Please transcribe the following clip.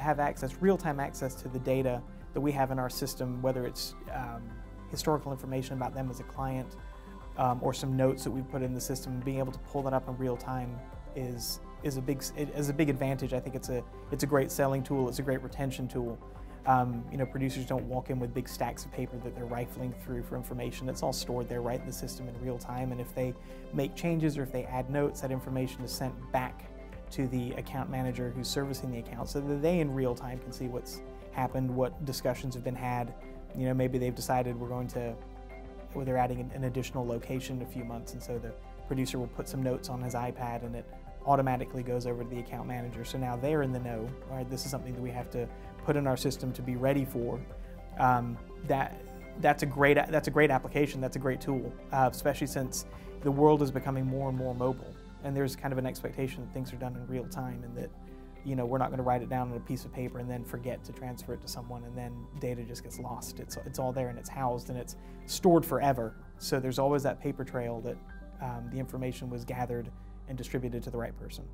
have access, real-time access to the data that we have in our system, whether it's um, historical information about them as a client um, or some notes that we put in the system, being able to pull that up in real time is is a big is a big advantage. I think it's a it's a great selling tool. It's a great retention tool. Um, you know, producers don't walk in with big stacks of paper that they're rifling through for information. It's all stored there right in the system in real time. And if they make changes or if they add notes, that information is sent back to the account manager who's servicing the account so that they in real time can see what's happened, what discussions have been had. You know, maybe they've decided we're going to, or they're adding an additional location in a few months, and so the producer will put some notes on his iPad and it automatically goes over to the account manager. So now they're in the know. All right, this is something that we have to put in our system to be ready for. Um, that that's a great that's a great application. That's a great tool, uh, especially since the world is becoming more and more mobile, and there's kind of an expectation that things are done in real time, and that you know we're not going to write it down on a piece of paper and then forget to transfer it to someone, and then data just gets lost. It's it's all there and it's housed and it's stored forever. So there's always that paper trail that um, the information was gathered and distributed to the right person.